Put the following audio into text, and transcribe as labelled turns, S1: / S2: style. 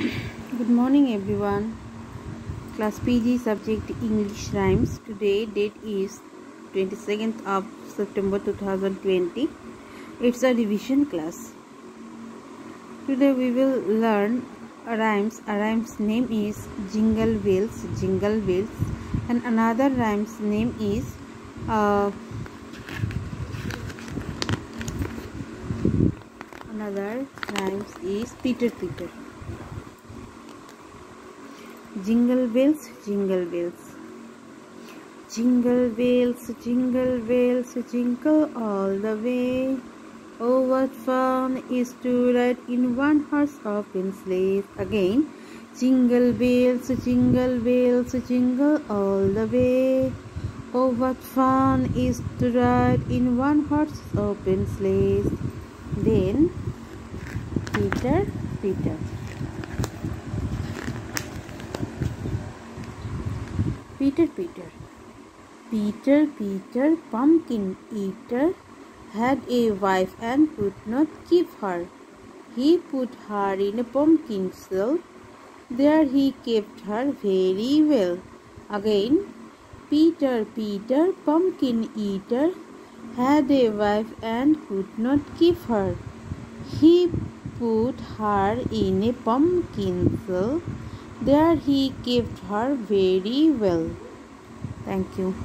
S1: Good morning everyone. Class PG subject English rhymes. Today date is 22nd of September 2020. It's a revision class. Today we will learn rhymes. A rhyme's name is Jingle Bells, Jingle Bells and another rhyme's name is uh, another rhymes is Peter Peter. Jingle bells, jingle bells. Jingle bells, jingle bells, jingle all the way. Oh, what fun is to ride in one horse open sleigh. Again, jingle bells, jingle bells, jingle all the way. Oh, what fun is to ride in one horse open sleigh. Then, Peter, Peter. Peter, Peter. Peter, Peter, pumpkin eater, had a wife and could not keep her. He put her in a pumpkin shell. There he kept her very well. Again, Peter, Peter, pumpkin eater, had a wife and could not keep her. He put her in a pumpkin shell. There he kept her very well. Thank you.